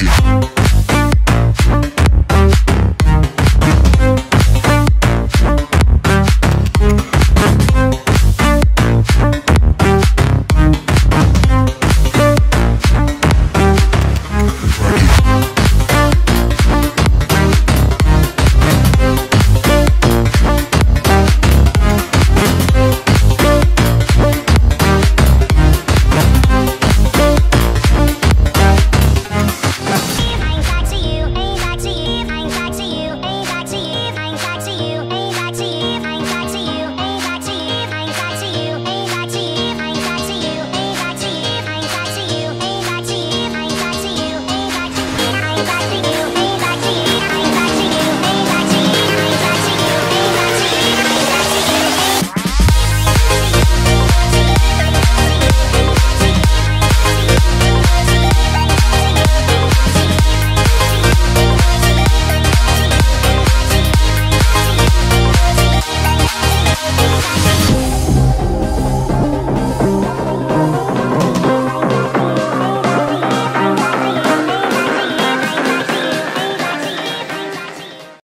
Rock.